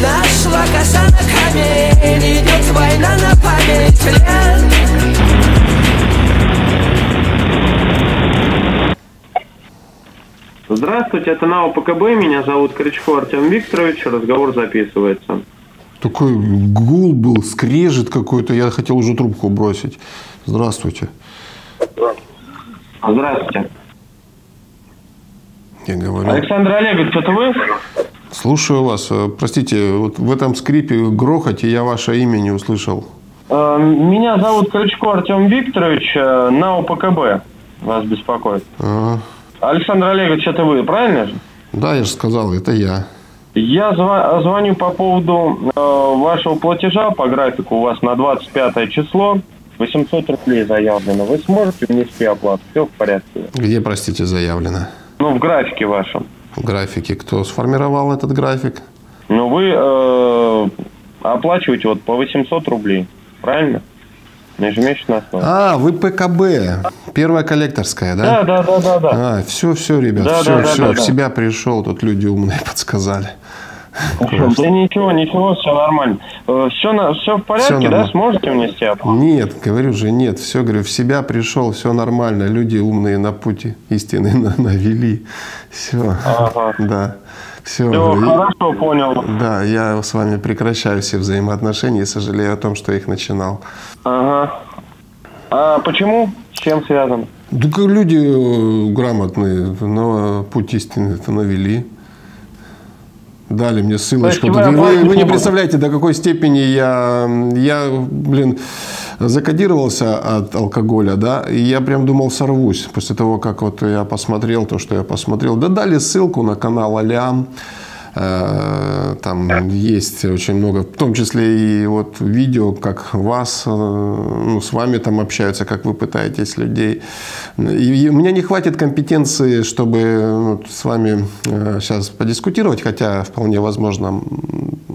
Нашла коса на камень Идет война на память лет Здравствуйте, это НАО ПКБ, меня зовут Кричко Артем Викторович, разговор записывается. Такой гул был, скрежет какой-то, я хотел уже трубку бросить. Здравствуйте. Здравствуйте. Я говорю. Александр Олегович, это вы? Слушаю вас. Э, Простите, вот в этом скрипе грохоте я ваше имя не услышал. Э, Меня зовут Кричко Артем Викторович, э, НАО ПКБ вас беспокоит. Ага. Александр Олегович, это вы, правильно же? Да, я же сказал, это я. Я звоню по поводу э, вашего платежа по графику у вас на 25 число. 800 рублей заявлено. Вы сможете внести оплату? Все в порядке. Где, простите, заявлено? Ну, в графике вашем. В графике. Кто сформировал этот график? Ну, вы э, оплачиваете вот по 800 рублей. Правильно? На ежемесячной основе. А, вы ПКБ. Первая коллекторская, Да, да? да, да, да, да. А, все, все, ребят, Да, все, да, все, да, в да. себя пришел, тут люди умные подсказали. Да ничего, ничего, все нормально. Все, на, все в порядке, да? нормально. Сможете внести оплату? Нет, говорю же, нет, все, говорю, в себя пришел, все нормально, люди умные на пути истины на- навели, все, Ага. да, все, Все, хорошо, понял. да, я с вами прекращаю все взаимоотношения и сожалею о том, что их начинал. Ага. А почему? С чем связано? Да люди э, грамотные на путь истины это навели. Дали мне ссылочку. Есть вы Вы, не представляете, до какой степени я, я, блин, закодировался от алкоголя, да, и я прям думал сорвусь после того, как вот я посмотрел то, что я посмотрел. Да дали ссылку на канал Алям. Э, Там есть очень много, в том числе и вот видео, как вас, э, ну, с вами там общаются, как вы пытаетесь людей. И у меня не хватит компетенции, чтобы ну, с вами сейчас подискутировать, хотя вполне возможно,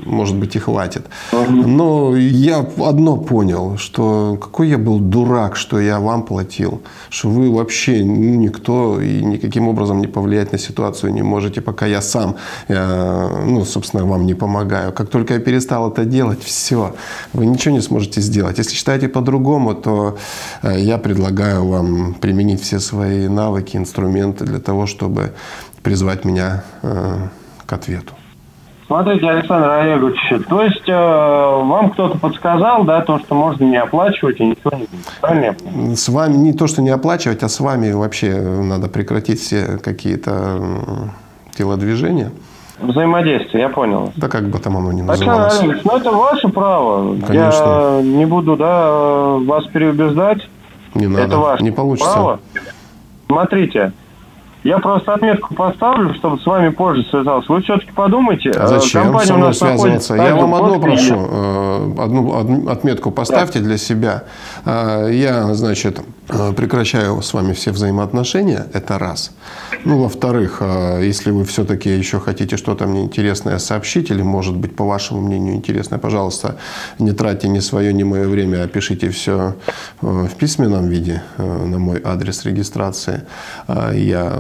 может быть и хватит. Но я одно понял, что какой я был дурак, что я вам платил, что вы вообще ну, никто и никаким образом не повлиять на ситуацию не можете, пока я сам, э, ну, собственно, вам не помогаю. Как только я перестал это делать, все, вы ничего не сможете сделать. Если считаете по-другому, то э, я предлагаю вам применить все свои навыки, инструменты для того, чтобы призвать меня э, к ответу. Смотрите, Александр Олегович, то есть э, вам кто-то подсказал, да, то, что можно не оплачивать и ничего не будет. Правильно? С вами не то, что не оплачивать, а с вами вообще надо прекратить все какие-то телодвижения. Взаимодействие, я понял. Да как бы там оно ни Александр называлось. Олегович, ну это ваше право. Конечно. Я не буду, да, вас переубеждать. Не надо. Это ваше не получится. право. Смотрите, я просто отметку поставлю, чтобы с вами позже связался. Вы все-таки подумайте. э, Зачем компания со у мной нас связываться? Я вам одно прошу, э, одну од- отметку поставьте для себя. Э, Я, значит, прекращаю с вами все взаимоотношения, это раз. Ну, во-вторых, если вы все-таки еще хотите что-то мне интересное сообщить, или, может быть, по вашему мнению, интересное, пожалуйста, не тратьте ни свое, ни мое время, а пишите все в письменном виде на мой адрес регистрации. Я,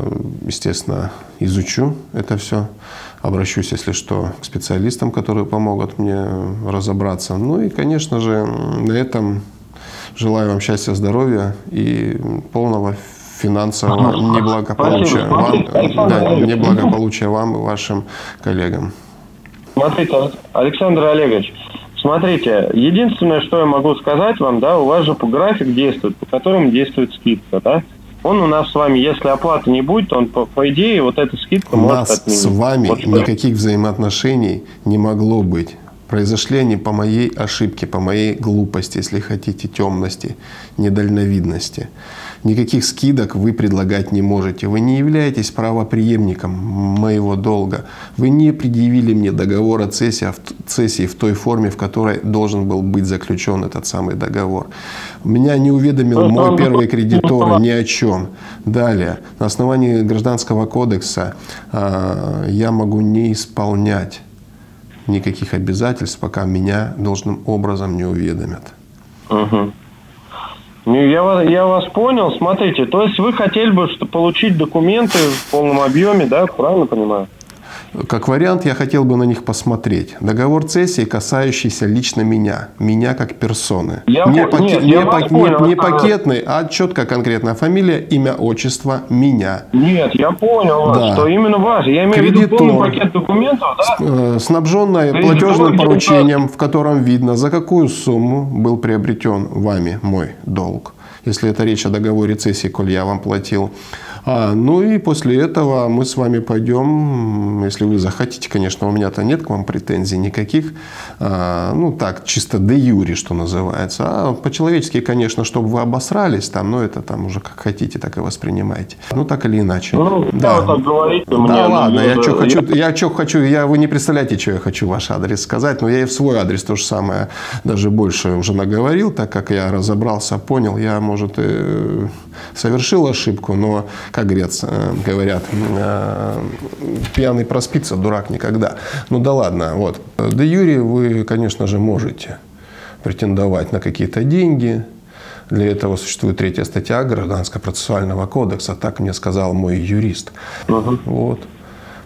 естественно, изучу это все. Обращусь, если что, к специалистам, которые помогут мне разобраться. Ну и, конечно же, на этом желаю вам счастья, здоровья и полного финансового неблагополучия вам, да, неблагополучия вам и вашим коллегам. Смотрите, Александр Олегович, смотрите, единственное, что я могу сказать вам, да, у вас же по график действует, по которому действует скидка, да? Он у нас с вами, если оплаты не будет, он по, по идее вот эта скидка У может нас отменить. с вами Вот никаких взаимоотношений не могло быть. Произошли они по моей ошибке, по моей глупости, если хотите, темности, недальновидности. Никаких скидок вы предлагать не можете. Вы не являетесь правоприемником моего долга. Вы не предъявили мне договор о цессии, в- цессии в той форме, в которой должен был быть заключен этот самый договор. Меня не уведомил Просто мой первый кредитор ни о чем. Далее, на основании Гражданского кодекса а, я могу не исполнять никаких обязательств, пока меня должным образом не уведомят. Мгм. Я, я вас понял. Смотрите, то есть вы хотели бы что, получить документы в полном объеме, да, правильно понимаю? Как вариант, я хотел бы на них посмотреть. Договор цессии, касающийся лично меня, меня как персоны. Я не, паке- нет, не я вас пак- понял, не- не пакетный, а четко конкретная фамилия, имя, отчество, меня. Нет, я понял вас, Да. что именно ваш. Я имею в виду Кредитор. полный пакет документов, да? Э, снабженная Кредитор, платежным кредитор. поручением, в котором видно, за какую сумму был приобретен вами мой долг. Если это речь о договоре цессии, коль я вам платил. А, ну и после этого мы с вами пойдем, если вы захотите, конечно, у меня-то нет к вам претензий никаких, а, ну так, чисто де юри, что называется. А по-человечески, конечно, чтобы вы обосрались там, но это там уже как хотите, так и воспринимайте. Ну так или иначе. Ну, да, вы так говорите. Да мне, ну, ладно, я да, что хочу, я что хочу, я вы не представляете, что я хочу ваш адрес сказать, но я и в свой адрес то же самое, даже больше уже наговорил, так как я разобрался, понял, я, может, и совершил ошибку, но, как говорят, э, говорят э, пьяный проспится, дурак никогда. Ну да ладно, вот. Да Юрий, вы, конечно же, можете претендовать на какие-то деньги, для этого существует третья статья Гражданского процессуального кодекса, так мне сказал мой юрист. Вот.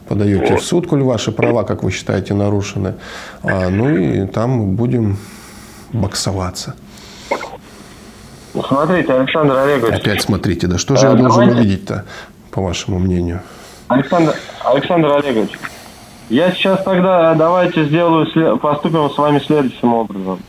Подаете в суд, коль ваши права, как вы считаете, нарушены. А, ну и там мы будем боксоваться. Смотрите, Александр Олегович. Опять смотрите, да что же А, я должен давайте. увидеть-то, по вашему мнению? Александр, Александр Олегович, я сейчас тогда давайте сделаю, поступим с вами следующим образом.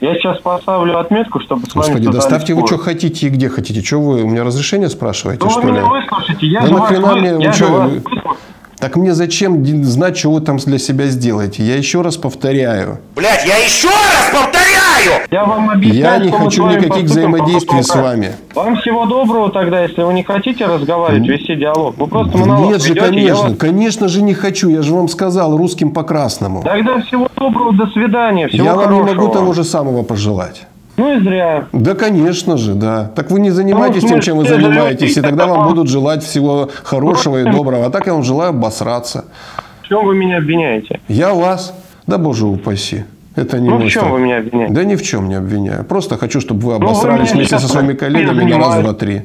Я сейчас поставлю отметку, чтобы с Господи, вами... доставьте вы что что хотите и где хотите. Что вы, у меня разрешение спрашиваете, Ну, что вы ли? меня выслушайте, я Да же вас, нахрена вы- мне, я же чё, вас вы- выслушал. Так мне зачем знать, что вы там для себя сделаете? Я еще раз повторяю. Блять, я еще раз повторяю! Я вам объясняю, Я не хочу никаких взаимодействий с вами. Вам всего доброго тогда, если вы не хотите разговаривать, вести диалог. Вы просто монолог Нет же, конечно, вас- конечно же не хочу. Я же вам сказал русским по красному. Тогда всего доброго, до свидания, всего Я вам не могу того же самого пожелать. Ну и зря. Да, конечно же, да. Так вы не занимаетесь Ну, тем, чем вы занимаетесь, и тогда вам будут желать всего хорошего и доброго. А так я вам желаю обосраться. В чем вы меня обвиняете? Я вас, да боже упаси. Это не Ну, в чем страх. вы меня обвиняете? Да ни в чем не обвиняю. Просто хочу, чтобы вы вы обосрались меня вместе сейчас со своими коллегами на раз, два, три.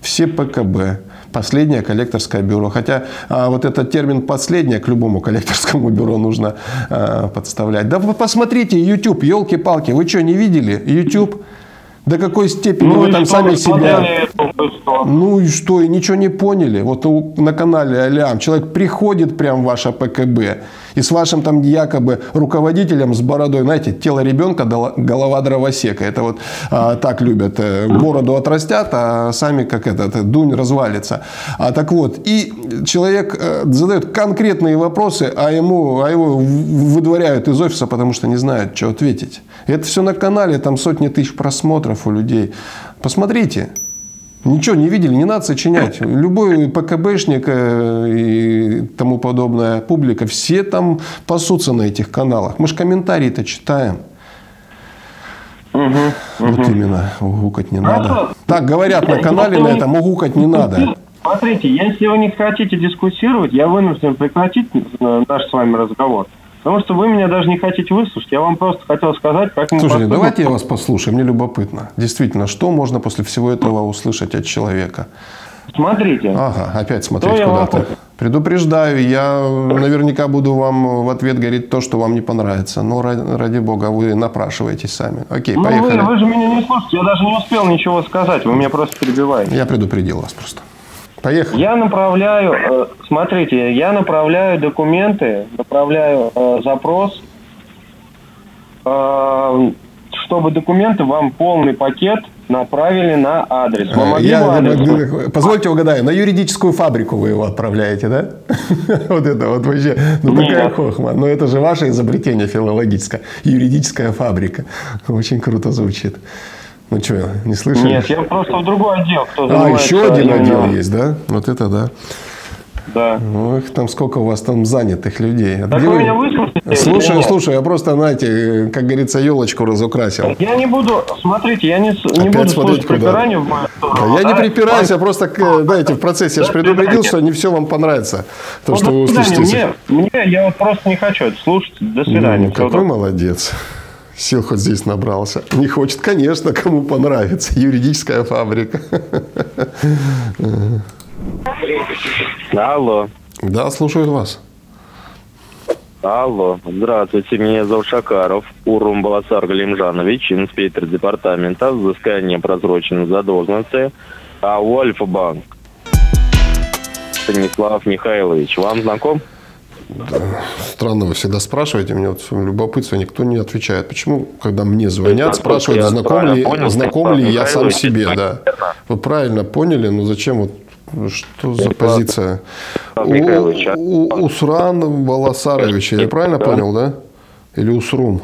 Все ПКБ. Последнее коллекторское бюро. Хотя а, вот этот термин «последнее» к любому коллекторскому бюро нужно а, подставлять. Да вы посмотрите YouTube, елки-палки. Вы что, не видели YouTube? До какой степени Ну вы там что сами вы себя... вы? Ну и что, и ничего не поняли? Вот на канале Алям человек приходит прям в ваше ПКБ и с вашим там якобы руководителем с бородой, знаете, тело ребенка, голова дровосека. Это вот а, так любят. э, Бороду отрастят, а сами как этот дунь развалится. А так вот, и человек э, задает конкретные вопросы, а ему, а его выдворяют из офиса, потому что не знают, что ответить. Это все на канале, там сотни тысяч просмотров у людей. Посмотрите. Ничего не видели, не надо сочинять. Любой ПКБшник э, и тому подобная публика, все там пасутся на этих каналах. Мы же комментарии-то читаем. Вот именно, угукать не надо. Хорошо. Так говорят на канале на этом, угукать не надо. Смотрите, если вы не хотите дискуссировать, я вынужден прекратить наш с вами разговор. Потому что вы меня даже не хотите выслушать. Я вам просто хотел сказать, как мы Слушайте, поступим. давайте я вас послушаю, мне любопытно. Действительно, что можно после всего этого услышать от человека? Смотрите. Ага, опять смотреть вам- куда-то. Предупреждаю, я наверняка буду вам в ответ говорить то, что вам не понравится. Но ради, ради бога, вы напрашиваетесь сами. Окей, ну, поехали. вы, вы же меня не слушаете. Я даже не успел ничего сказать. Вы меня просто перебиваете. Я предупредил вас просто. Поехали. Я направляю, э, смотрите, я направляю документы, направляю э, запрос, э, чтобы документы вам полный пакет направили на адрес. Э, Я- адресу. позвольте угадаю, на юридическую фабрику вы его отправляете, да? Вот это вот вообще, ну такая хохма. Но это же ваше изобретение филологическое. Юридическая фабрика. Очень круто звучит. Ну что, не слышали? Нет, я просто в другой отдел, кто А, еще один именно- отдел есть, да? Вот это да. Да. Ну, их там сколько у вас там занятых людей. Так Где вы меня выслушаете? Слушаю, слушаю. Я просто, знаете, как говорится, елочку разукрасил. Я не буду, смотрите, я не, не Опять буду смотреть слушать куда? припирание в мою Да сторону. я не да? припираюсь, я просто, к- знаете, в процессе я же предупредил, что не все вам понравится. То, Ну, что вы услышите. Мне, мне, я вот просто не хочу это слушать. До свидания. Ну, какой молодец. Сил хоть здесь набрался. Не хочет, конечно, кому понравится. Юридическая фабрика. Алло. Да, слушают вас. Алло, здравствуйте, меня зовут Шакаров, Урум Баласар Галимжанович, инспектор департамента взыскания просроченной задолженности, а Альфа-банк. Станислав Михайлович, вам знаком? Странно, вы всегда спрашиваете, мне вот любопытство, никто не отвечает. Почему, когда мне звонят, спрашивают, знаком ли, понял, знаком ли я сам себе, да. Вы правильно поняли, но зачем вот что за позиция? Михайлович, а- У, у- Усран Баласарович, я правильно понял, да? Или Усрум?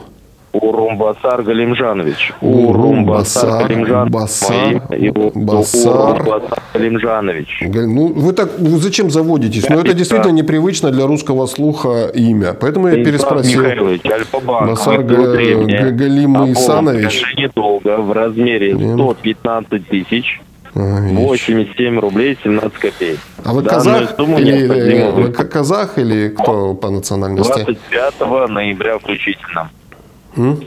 Урум Басар Галимжанович. Урум Басар, Галимжанович. Басар, Мое имя его Басар. Урум Басар Галимжанович. Ну, вы так, вы зачем заводитесь? Ну, это действительно непривычно для русского слуха имя. Поэтому я переспросил. Михайлович. Басар Галим Исанович. долга в размере Блин. 115 тысяч А, видишь. 87 рублей 17 копеек. А вы Данную казах сумму или, необходимо вы казах или кто по национальности? 25 ноября включительно. М?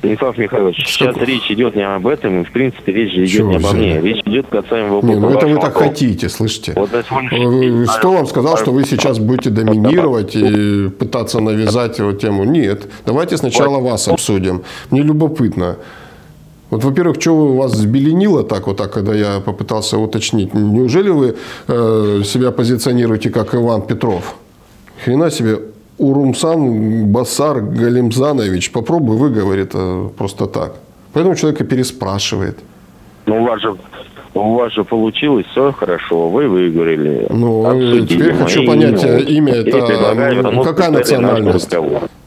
Станислав Михайлович, сейчас Сколько? речь идет не об этом, и в принципе речь идет Чего не обо взяли? мне. Речь идет касаемо выплаты Не, ну это вы так долга. хотите, слышите? Вот сегодняшний Э, день- Кто вам сказал, что вы сейчас будете доминировать и пытаться навязать его тему? Нет. Давайте сначала вас обсудим. Мне любопытно. Вот, во-первых, что у вас взбеленило так вот так, когда я попытался уточнить? Неужели вы э, себя позиционируете как Иван Петров? Хрена себе, Урумсан Басар Галимзанович. Попробуй выговорить это просто так. Поэтому человек и переспрашивает. Ну, у вас же, у вас же получилось все хорошо, вы выиграли. Ну, Обсудили теперь хочу понять, э, имя И это, вернуться какая национальность?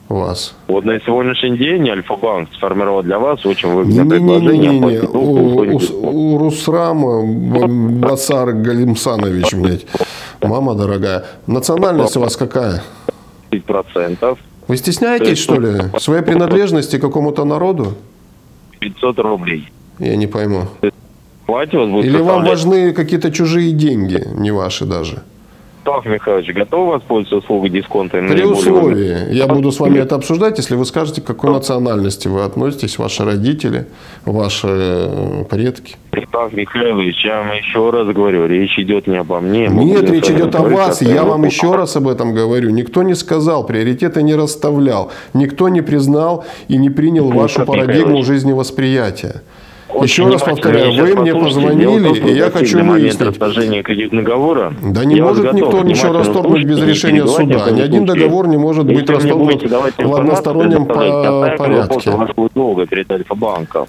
вас? Вот на сегодняшний день Альфа-банк сформировал для вас очень выгодное предложение. Не-не-не-не. оплатить долг У, у, у Русрама Б- Басар Галимсанович, блядь. Мама дорогая. Национальность у вас какая? 10%, Вы стесняетесь, что ли, своей принадлежности к какому-то народу? 500 рублей. Я не пойму. Хватит вас будет Или вам важны какие-то чужие деньги, не ваши даже? Станислав Михайлович, готов воспользоваться услугой дисконта? При условии, я буду с вами это обсуждать, если вы скажете, к какой национальности вы относитесь, ваши родители, ваши э, предки. Станислав Михайлович, я вам еще раз говорю, речь идет не обо мне. Нет, речь идет о вас. Я вам еще раз об этом говорю. Никто не сказал, приоритеты не расставлял. Никто не признал и не принял вашу парадигму жизневосприятия. Еще раз повторяю, вы мне позвонили, и я хочу выяснить. расторжения кредитного договора. Да не может никто ничего расторгнуть без решения суда. Ни один договор не может быть расторгнут в одностороннем выплаты порядке. долга перед Альфа-банком.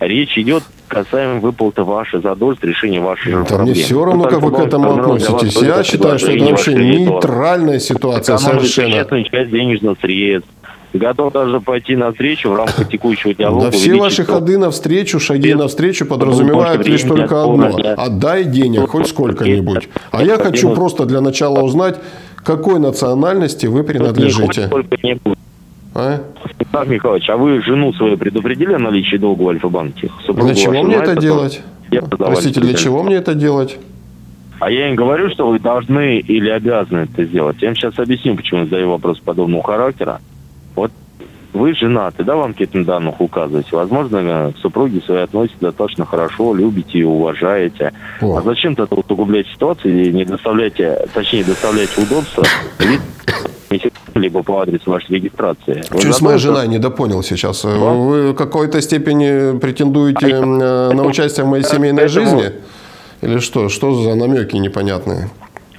Речь идет касаемо выплаты вашей задолженности, решения ваших Да проблем. мне все равно, как вы к этому относитесь. Я считаю, что это вообще вашей нейтральная ситуация Экономит совершенно. часть денежных средств. Готов даже пойти навстречу в рамках текущего диалога. Да все ваши долг. ходы навстречу, шаги Без- навстречу подразумевают лишь только одно. да. Отдай денег, хоть сколько-нибудь. А я хочу просто для начала узнать, какой национальности вы принадлежите. А? Станислав Михайлович, а вы жену свою предупредили о наличии долга в Альфа-банке? Для чего мне это делать? Простите, для чего мне это делать? А я им говорю, что вы должны или обязаны это сделать. Я им сейчас объясню, почему я задаю вопрос подобного характера. Вы женаты, да, вам какие-то данных указывать. Возможно, к супруге своей относитесь достаточно хорошо, любите и уважаете. О. А зачем тогда углублять ситуацию и не доставляете, точнее, доставляете удобства ли- либо по адресу вашей регистрации? Вы с моей задумались? женой недопонял сейчас? Вы в какой-то степени претендуете э, на участие в моей семейной жизни? Или что? Что за намеки непонятные?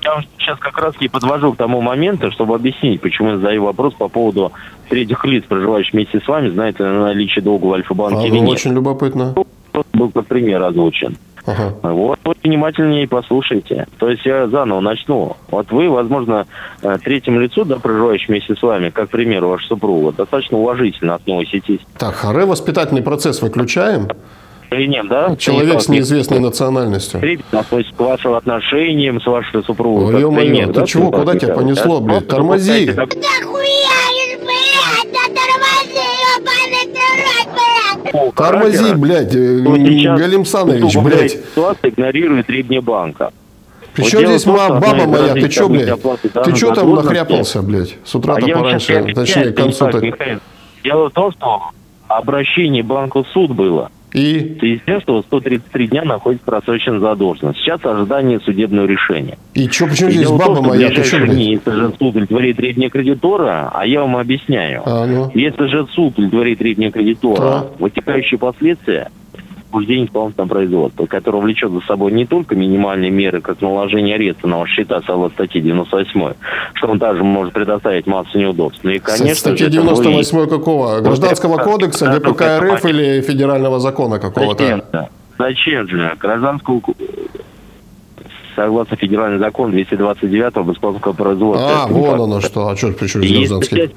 Я вам сейчас как раз и подвожу к тому моменту, чтобы объяснить, почему я задаю вопрос по поводу третьих лиц, проживающих вместе с вами, знаете ли наличие долга в Альфа-банке А, или ну, нет. очень любопытно. Просто Был как пример озвучен. Ага. Вот, вот внимательнее послушайте. То есть я заново начну. Вот вы, возможно, э, третьему лицу, да, проживающему вместе с вами, как, к примеру, ваша супруга, достаточно уважительно относитесь. Так, харе воспитательный процесс выключаем. Нет, да? Человек с неизвестной национальностью. Трепетно относится к вашим отношениям с вашей супругой. Ой, как ё-моё, пример, ты да, чего, Станислав куда тебя понесло, А блядь? Тормози. блядь, да тормози, ебаный ты рот, блядь! Тормози, блядь, э, Галимсанович, блядь. ситуацию, игнорирует требования банка. Причем дело здесь в том, ма- что баба моя, ты чё, блядь? Ты чё там нахряпался, блядь? С утра-то А пораньше, точнее, к концу Станислав Михайлович. Дело в том, что обращение банку в суд было. И, что 133 дня находится просрочена задолженность. Сейчас ожидание судебного решения. и что, почему И здесь баба том, моя? Ты что, если же суд удовлетворит требования кредитора, а я вам объясняю. А, ну. Если же суд удовлетворит требования кредитора, Да. вытекающие последствия возбуждения исполнительного производства, которое влечет за собой не только минимальные меры, как наложение ареста на ваши счета согласно статье 98, что он также может предоставить массу неудобств. Ну и, конечно Статья же, это будет- 98 какого? Гражданского это- кодекса, это ГПК РФ или федерального закона какого-то? Зачем же? Зачем же? Гражданского согласно федеральный закон 229 об исполнительном производстве. А, вон оно что. А что, причем здесь гражданский?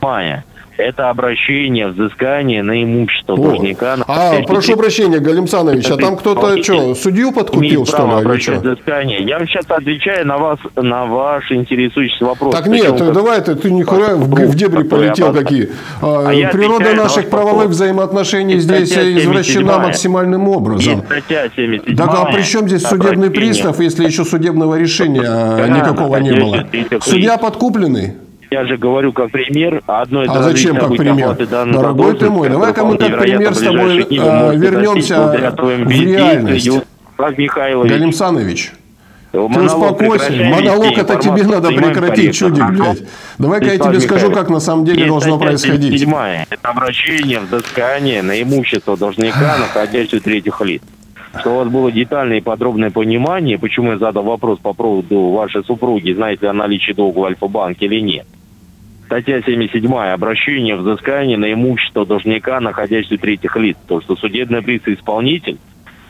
седьмая. Это обращение, взыскание на имущество О, должника. на А, прошу прощения, Галимцанович, а там кто-то что, судью подкупил, что ли, или что? взыскание. Я сейчас отвечаю на вас, на ваши интересующие вопросы. Так нет, Причем, давай ты, ты нихуя в, в дебри полетел какие. А, А я природа наших ваш правовых вопрос. взаимоотношений здесь извращена 77. максимальным образом. Есть статья 77. Так а при чем здесь судебный пристав, если еще судебного решения а, Да, никакого не было? Судья подкупленный? Я же говорю как пример, одно из А зачем как пример? Дорогой ты мой, давай-ка мы как пример с тобой а, вернемся в реальность. Михайлович, Галимсанович, ты монолог успокойся. Монолог это тебе надо прекратить, чудик, блядь. Давай-ка я тебе скажу, как на самом деле должно происходить. 77. Это обращение, взыскание на имущество должника, находящегося у третьих лиц. Что у вас было детальное и подробное понимание, почему я задал вопрос по поводу вашей супруги, знаете ли о наличии долга в Альфа-банке или нет. Статья 77. Обращение, взыскание на имущество должника, находящегося третьих лиц. То, что судебный приз-исполнитель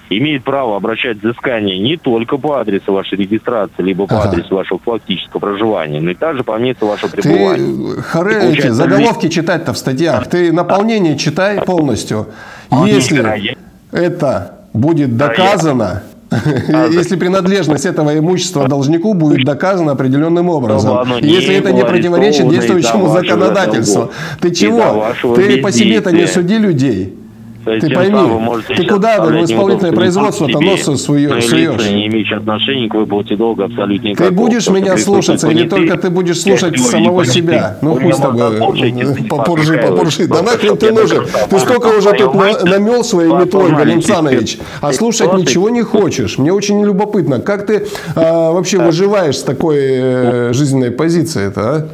имеет право обращать взыскание не только по адресу вашей регистрации, либо по Ага. адресу вашего фактического проживания, но и также по месту вашего пребывания. Ты И эти получается, заголовки читать-то в статьях. Ты наполнение читай полностью. Если это будет доказано, если принадлежность этого имущества должнику будет доказана определенным образом. Если это не противоречит действующему законодательству. Ты чего? Ты по себе-то не суди людей. Ты тем пойми, самым ты куда в исполнительное неудобства производство не то только нос себе, суё- но и суёшь? лица, не имеющие отношения к выплате долга абсолютно Ты никакого. будешь Потому меня слушаться или только ты будешь слушать самого себя? Ну хуй с тобой, Михайлович. попуржи. Да нахрен ты нужен? Ты столько уже тут намел своей метлой. Галимцанович, а слушать ничего не хочешь. Мне очень любопытно, как ты а, вообще выживаешь с такой э, жизненной позиции это, а?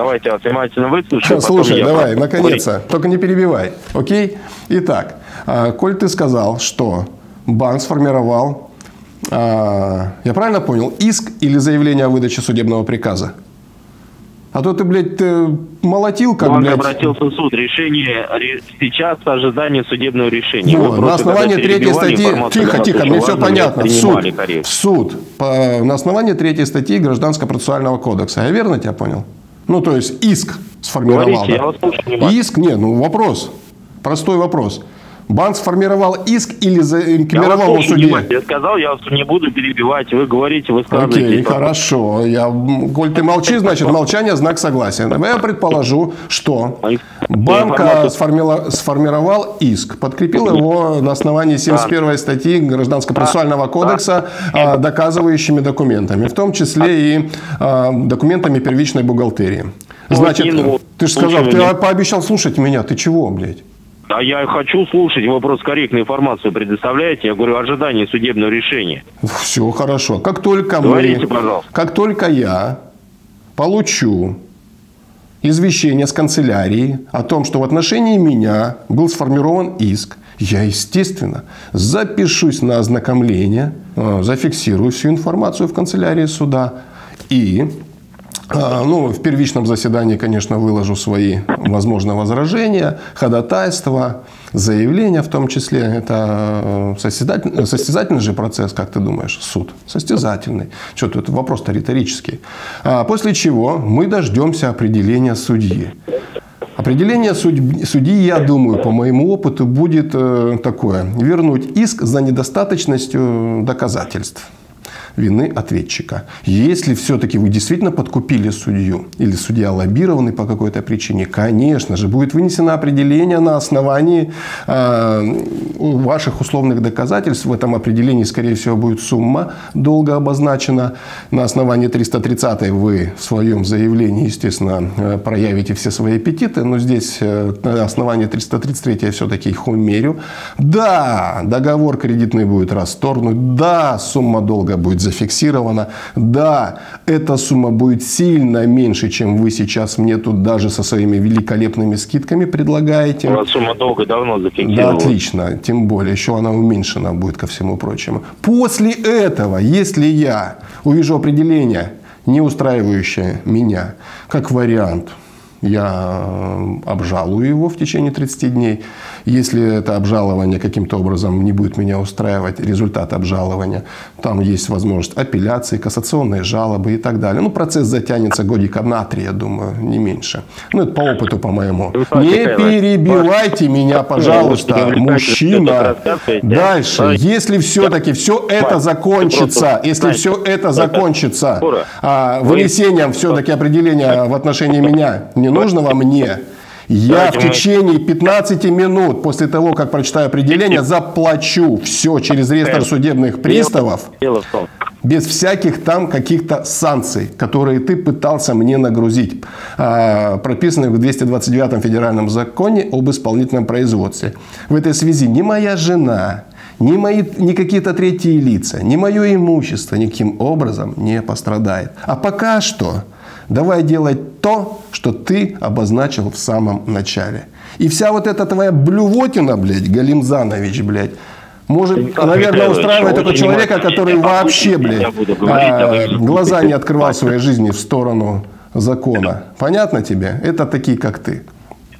Давайте я внимательно выслушаю. Слушай, я давай, буду наконец-то. Только не перебивай. Окей? Итак, а, коль ты сказал, что банк сформировал, а, я правильно понял, иск или заявление о выдаче судебного приказа? А то ты, блядь, ты молотил, как, Он блядь... обратился в суд. Решение ре- сейчас ожидание судебного решения. Вы на основании третьей статьи... Тихо, тихо, мне все понятно. В суд. В суд. По- на основании третьей статьи Гражданско-процессуального кодекса. Я верно тебя понял? Ну, то есть иск сформировал. Говорите, да? я вас слушаю. Иск, нет, ну вопрос. Простой вопрос. Банк сформировал иск или заинкримировал его слушаю суде? внимательно. Я сказал, я вас не буду перебивать. Вы говорите, вы Окей, сказываете. хорошо. Я, коль ты молчишь, значит молчание знак согласия. Я предположу, что банк а, Информацию- сформила- сформировал иск, подкрепил его на основании 71 статьи Гражданско-процессуального кодекса а, доказывающими документами, в том числе и а, документами первичной бухгалтерии. Значит, ну, ты же сказал, ты пообещал слушать меня, ты чего, блядь? А я хочу слушать, вы просто корректную информацию предоставляете. Я говорю, ожидание судебного решения. Все хорошо. Как только Говорите, мы, пожалуйста. как только я получу извещение с канцелярии о том, что в отношении меня был сформирован иск, я, естественно, запишусь на ознакомление, э, зафиксирую всю информацию в канцелярии суда и Ну, в первичном заседании, конечно, выложу свои, возможно, возражения, ходатайства, заявления в том числе. Это э, состязательный, состязательный же процесс, как ты думаешь, суд? Состязательный. Что тут, вопрос-то риторический. А после чего мы дождемся определения судьи. Определение судь- судьи, я думаю, по моему опыту, будет э, такое. Вернуть иск за недостаточностью доказательств. Вины ответчика. Если все-таки вы действительно подкупили судью или судья лоббированный по какой-то причине, конечно же, будет вынесено определение на основании э, ваших условных доказательств. В этом определении, скорее всего, будет сумма долго обозначена. На основании 330 вы в своем заявлении, естественно, э, проявите все свои аппетиты, но здесь э, на основании 333 я все-таки их умерю. Да, договор кредитный будет расторгнут. Да, сумма долга будет зафиксирована. Да, эта сумма будет сильно меньше, чем вы сейчас мне тут даже со своими великолепными скидками предлагаете. У вас сумма долга давно Да, зафиксировалась. отлично. Тем более, еще она уменьшена будет ко всему прочему. После этого, если я увижу определение, не устраивающее меня, как вариант, я э, обжалую его в течение 30 дней. Если это обжалование каким-то образом не будет меня устраивать, результат обжалования, там есть возможность апелляции, кассационные жалобы и так далее. Ну, процесс затянется годика на три, я думаю, не меньше. Ну, это по опыту, по-моему. Руслан Не Михайлович, перебивайте меня, пожалуйста, мужчина. Дальше. Да. Если все-таки все это закончится, если все это закончится вынесением все-таки определения в отношении меня ненужного мне, я в Давайте течение 15 минут после того, как прочитаю определение, заплачу все через реестр судебных приставов Дело в том, без всяких там каких-то санкций, которые ты пытался мне нагрузить, а, прописанных в 229 федеральном законе об исполнительном производстве. В этой связи ни моя жена, ни, мои, ни какие-то третьи лица, ни мое имущество никаким образом не пострадает. А пока что давай делать то, что ты обозначил в самом начале. И вся вот эта твоя блювотина, блядь, Галимзанович, блядь, может, наверное, устраивает не человека, который вообще, блядь, я а не глаза не открывал своей жизни в сторону закона. Понятно тебе? Это такие, как ты.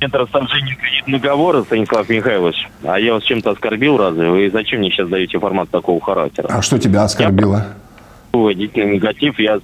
это расторжение кредитного договора, Станислав Михайлович. А я вас чем-то оскорбил разве? Вы зачем мне сейчас даете информацию такого характера? А что тебя оскорбило? Вводите негатив, я...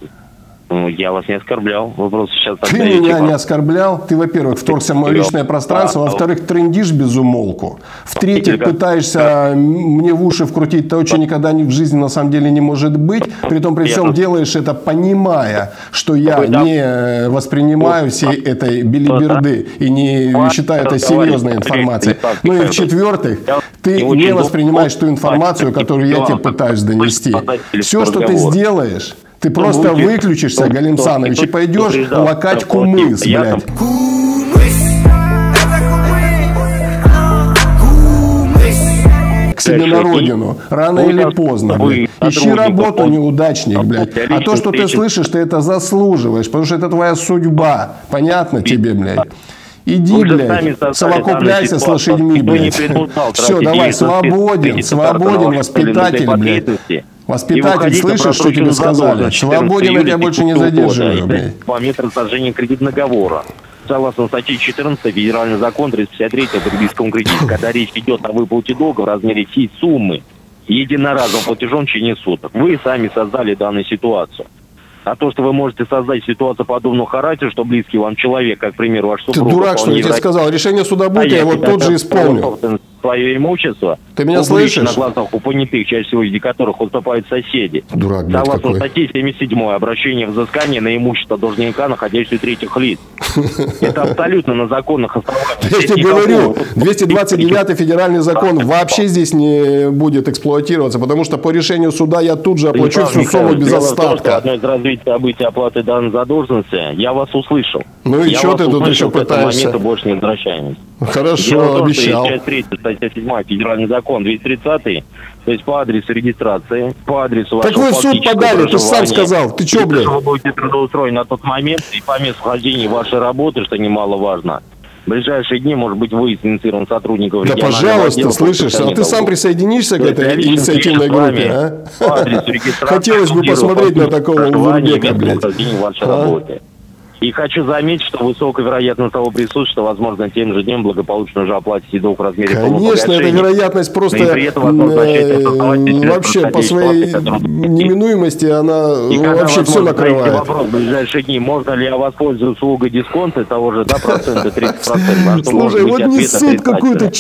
ну, я вас не оскорблял. Вы просто сейчас Ты меня не вам- оскорблял. Ты, во-первых, вторгся в мое личное пространство. Во-вторых, трендишь без умолку. В-третьих, пытаешься мне в уши вкрутить то, что никогда не- в жизни на самом деле не может быть. Притом при всем делаешь это, понимая, что я не воспринимаю всей этой билиберды и не считаю это серьезной информацией. Ну и в-четвертых, ты не воспринимаешь ту информацию, которую я тебе пытаюсь донести. Все, что ты сделаешь, ты просто выключишься, Галим Санович, и пойдешь лакать кумыс, блядь. к себе на родину. Рано или поздно, блядь. Ищи работу, неудачник, блядь. А то, что ты слышишь, ты это заслуживаешь, потому что это твоя судьба. Понятно тебе, блядь? Иди, Вы сами блядь, совокупляйся с лошадьми, блядь. Все, давай, свободен, свободен, воспитатель, блядь. Воспитатель, на слышишь, что тебе сказали? Свободен, я 14 тебя больше не задерживаю, блядь. По момент расторжения кредитного договора. Согласно статье 14 Федеральный закон 353 о потребительском кредите, когда речь идет о выплате долга в размере всей суммы единоразовым платежом в течение суток. Вы сами создали данную ситуацию. А то, что вы можете создать ситуацию подобного характера, что близкий вам человек, как, к примеру, ваш Ты супруг... дурак, что я тебе сказал, решение суда будет, я его тут же исполню. Свое имущество. Ты меня слышишь? На глазах у понятых, чаще всего среди которых выступают соседи. Дурак, Согласно статье 77 обращение взыскания на имущество должника, находящегося третьих лиц. Это абсолютно на законных основаниях. Я тебе говорю, 229 федеральный закон вообще здесь не будет эксплуатироваться, потому что по решению суда я тут же оплачу всю сумму без что остатка. Одно из развитий событий оплаты данной задолженности, я вас услышал. Ну и я вас ты тут услышал, еще к этому пытаешься? моменту больше не возвращаемся. Дело в Хорошо, том, что обещал. есть часть 3, статья 7, федеральный закон 230, то есть по адресу регистрации, по адресу Так вашего вы в суд подали, ты сам сказал. Ты чё, блядь? Вы будете трудоустроены на тот момент и по месту хождения вашей работы, что немаловажно, в ближайшие дни может быть выезд инициирован сотрудников Да пожалуйста, отдела слышишь, а ты сам присоединишься к этой инициативной группе, а? Хотелось бы посмотреть на такого урбека, блядь. А? И хочу заметить, что высокая вероятность того присутствия, что, возможно, тем же днем благополучно уже оплатите долг в размере Конечно, эта вероятность просто и при этом э, основатель вообще по своей платы, неминуемости она И когда, вообще все возможно, накрывает. вопрос в ближайшие дни, можно ли я воспользоваться услугой дисконта того же, да, процента, 30%, на что может Слушай, вот ответ несут какую-то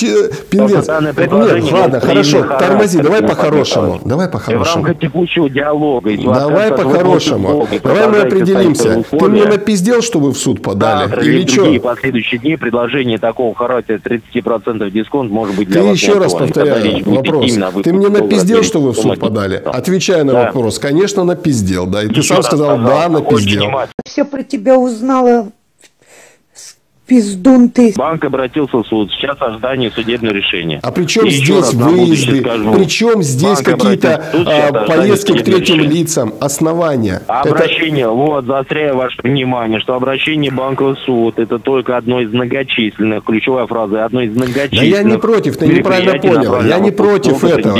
пиздец. данное Нет, ладно, хорошо, тормози, давай по-хорошему. Давай И в по-хорошему. рамках текущего диалога. Давай по-хорошему. Давай мы определимся. Ты мне напиздел, чтобы в суд подали? завтра Или другие что? последующие дни предложение такого характера 30% дисконт может быть для Ты вас еще раз повторяю вопрос. Ты мне напиздел, что вы в суд подали? Отвечай на Да. вопрос. Конечно, напиздел, да. И ты Еще сам раз, сказал, да, напиздел. Все про тебя узнала, пиздун ты. Банк обратился в суд. Сейчас ожидание судебного решения. А при чем здесь выезды? скажу. При чем здесь какие-то а, поездки к третьим решения. лицам? Основания? А Это- Обращение, вот, заостряю ваше внимание, что обращение банка в суд это только одно из многочисленных, ключевая фраза, одно из Да многочисленных. я не против, ты неправильно понял. Я не против этого.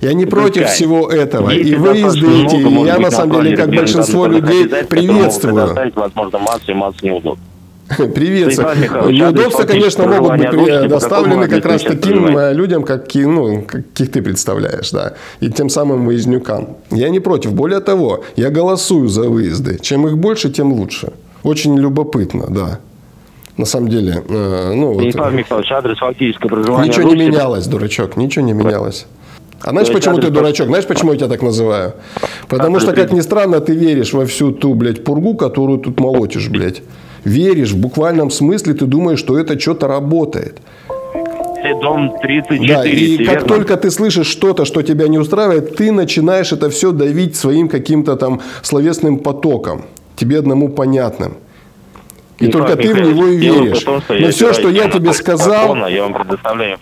Я не против всего этого. Если И выезды эти, я на самом деле, как большинство людей, приветствую. возможно, массу и массу неудобств. Михайлович, Неудобства, конечно, могут быть доставлены как раз таким э, людям, ну, каких ты представляешь, да, и тем самым выезднюкам. Я не против. Более того, я голосую за выезды. Чем их больше, тем лучше. Очень любопытно, да. На самом деле, э, ну, вот, Михайлович, адрес фактического проживания. Ничего не менялось, дурачок, ничего не менялось. А знаешь, почему ты дурачок? Знаешь, почему я тебя так называю? Потому что, как ни странно, ты веришь во всю ту, блядь, пургу, которую тут молотишь, блядь. Веришь, в буквальном смысле ты думаешь, что это что-то работает. Дом 34, Да, и как северно. только ты слышишь что-то, что тебя не устраивает, ты начинаешь это все давить своим каким-то там словесным потоком, тебе одному понятным. И Никак только ты в него и веришь. том, что Но все, что я тебе сказал, закона, я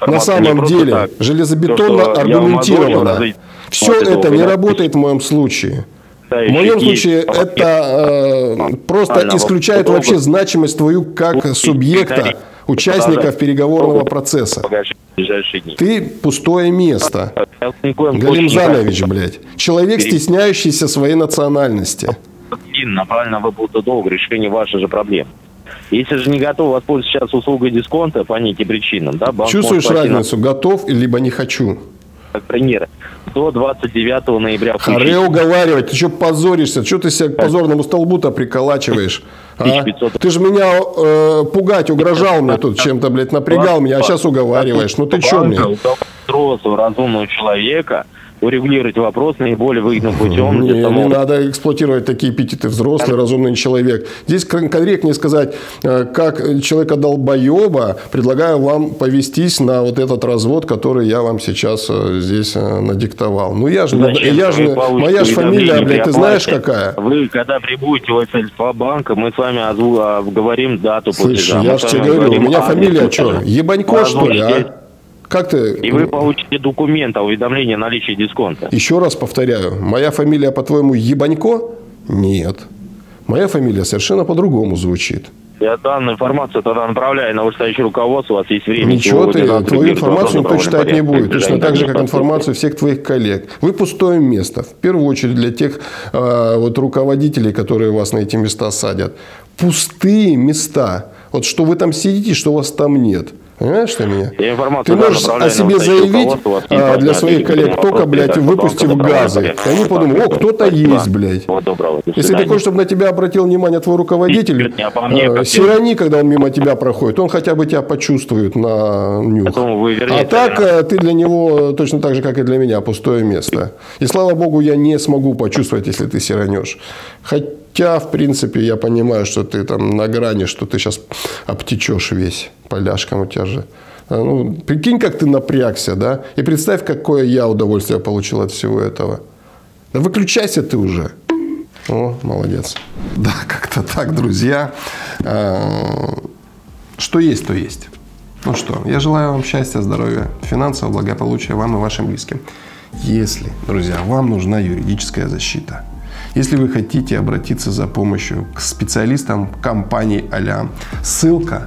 на самом деле так. железобетонно озвучил, аргументировано. Все это не работает в моем случае. В моем есть случае вопрос. это э, просто исключает вообще значимость твою как Вот, субъекта, продолжай. переговорного процесса. Ты пустое место. Не Галимзанович, блядь. Человек, стесняющийся своей национальности. один направлена выплата долга, решение вашей же проблемы. Если же не готов воспользоваться сейчас услугой дисконта по неким причинам, да, банк Чувствуешь пойти на- разницу? Готов, либо не хочу. Как пример, до 29 ноября Харе уговаривать. Ты что позоришься? Что ты себя к позорному столбу-то приколачиваешь? А? 1500. Ты же меня э, пугать угрожал мне тут чем-то, блядь, напрягал меня, а сейчас уговариваешь. Ну ты что мне? Взрослого разумного человека урегулировать вопрос наиболее выгодным путем Не, самого не надо эксплуатировать такие эпитеты. Взрослый, разумный человек. Здесь корректнее сказать, э, как человека долбоеба, предлагаю вам повестись на вот этот развод, который я вам сейчас э, здесь э, надиктовал. Ну я же, Зачем? я же, моя же фамилия, блядь, ты знаешь какая? Вы, когда прибудете в Сельства банка, мы с вами озву- а, говорим дату Слышь, платежа. Я же тебе говорю, у меня фамилия что? Ебанько, что ли, а? Как ты? И вы получите документ о уведомлении о наличии дисконта. Еще раз повторяю, моя фамилия, по-твоему, Ебанько? Нет. Моя фамилия совершенно по-другому звучит. Я данную информацию тогда направляю на вышестоящее руководство. У вас есть время. Ничего ты, твою информацию никто читать не будет. Точно так же, как информацию всех твоих коллег. Вы пустое место. В первую очередь для тех э, вот руководителей, которые вас на эти места садят. Пустые места. Вот что вы там сидите, что вас там нет. Понимаешь ты меня? Я информацию Ты да, можешь о себе заявить а, для своих коллег только, блядь, выпустив газы. И они подумают, о, кто-то есть, блядь. Если ты хочешь, чтобы на тебя обратил внимание твой руководитель, э, как сирани, когда он мимо тебя проходит, он хотя бы тебя почувствует на нюх. А так э, ты для него точно так же, как и для меня, пустое место. И слава богу, я не смогу почувствовать, если ты сиранешь. Хотя, в принципе, я понимаю, что ты там на грани, что ты сейчас обтечешь весь поляшком у тебя же. А, Ну, прикинь, как ты напрягся, да? И представь, какое я удовольствие получил от всего этого. Да выключайся ты уже. О, молодец. Да, как-то так, друзья. А, Что есть, то есть. Ну что, я желаю вам счастья, здоровья, финансового благополучия вам и вашим близким. Если, друзья, вам нужна юридическая защита, если вы хотите обратиться за помощью к специалистам компании «Аля», ссылка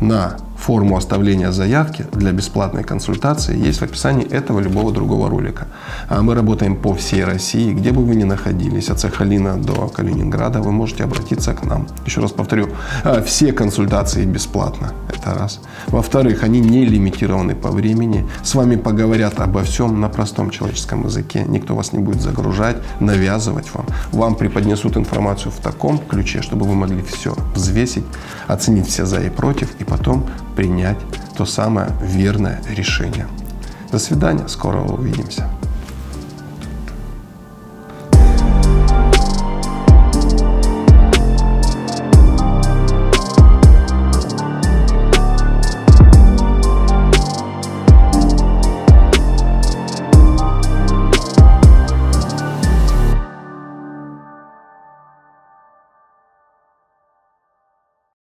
на Форму оставления заявки для бесплатной консультации есть в описании этого любого другого ролика. А мы работаем по всей России, где бы вы ни находились, от Сахалина до Калининграда, вы можете обратиться к нам. Еще раз повторю, а, все консультации бесплатно. Это раз. Во-вторых, они не лимитированы по времени. С вами поговорят обо всем на простом человеческом языке. Никто вас не будет загружать, навязывать вам. Вам преподнесут информацию в таком ключе, чтобы вы могли все взвесить, оценить все за и против, и потом принять то самое верное решение. До свидания, скоро увидимся.